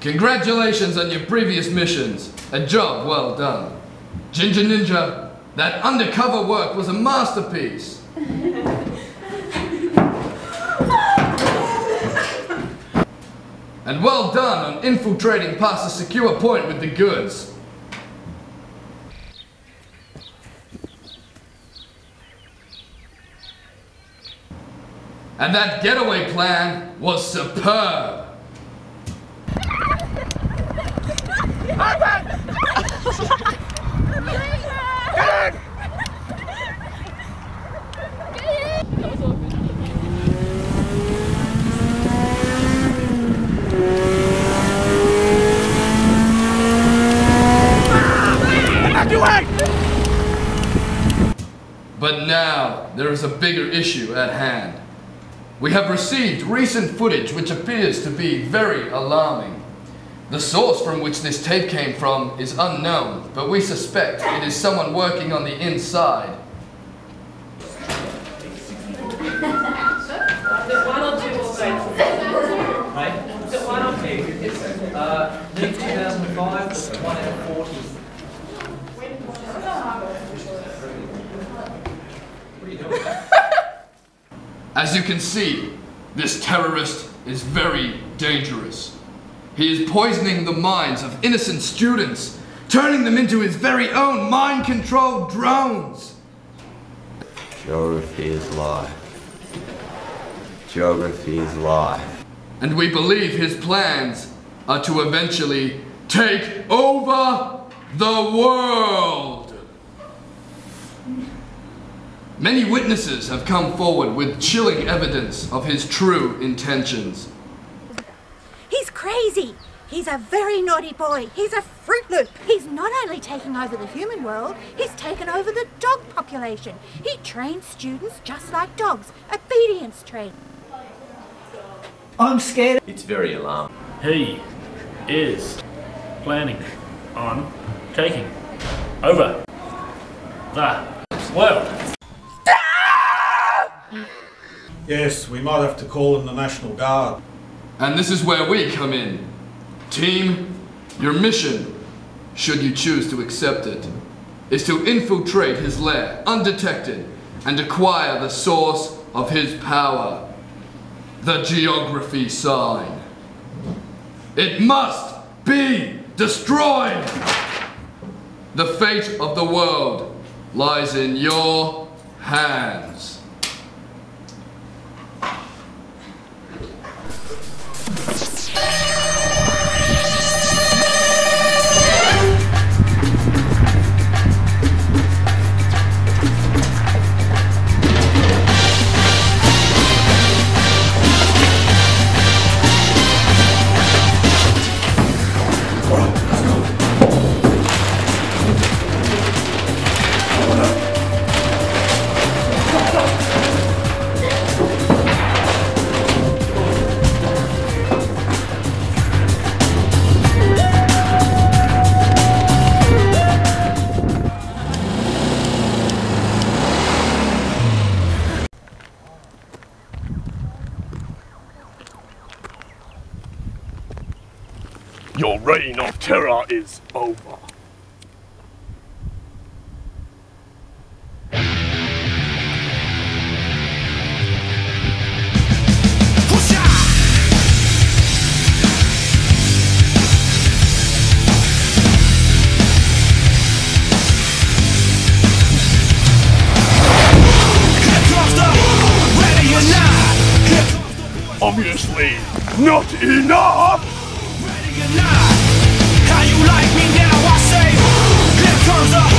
Congratulations on your previous missions. A job well done. Ginger Ninja, that undercover work was a masterpiece. and well done on infiltrating past a secure point with the goods. And that getaway plan was superb. But now there is a bigger issue at hand. We have received recent footage which appears to be very alarming. The source from which this tape came from is unknown, but we suspect it is someone working on the inside. One or two will go. One or two. Uh, Nick 2005, was one out of 40. What are you doing? As you can see, this terrorist is very dangerous. He is poisoning the minds of innocent students, turning them into his very own mind controlled drones. Geography is life. Geography is life. And we believe his plans are to eventually take over the world. Many witnesses have come forward with chilling evidence of his true intentions. He's crazy. He's a very naughty boy. He's a Fruit Loop. He's not only taking over the human world, he's taken over the dog population. He trains students just like dogs. Obedience training. I'm scared. It's very alarming. He is planning on taking over the world. Yes, we might have to call in the National Guard. And this is where we come in. Team, your mission, should you choose to accept it, is to infiltrate his lair undetected and acquire the source of his power the geography sign. It must be destroyed! The fate of the world lies in your hands. Your reign of terror is over. Obviously, not enough! How you like me now? I say, here comes the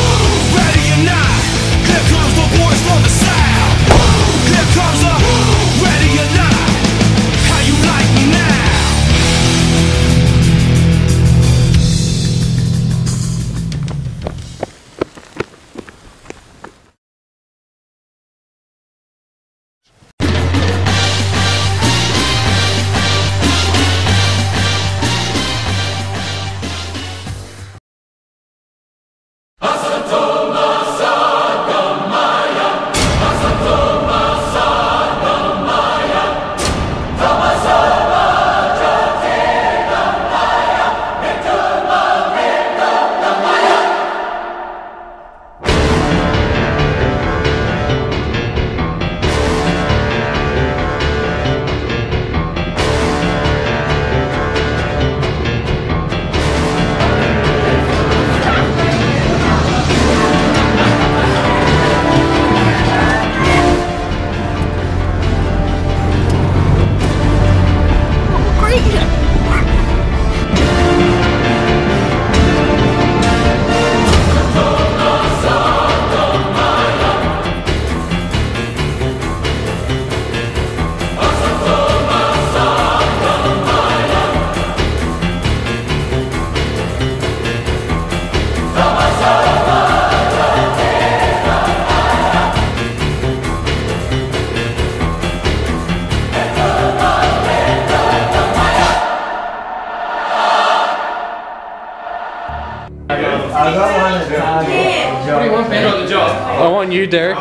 Asanto! I want you? I want you, Derek.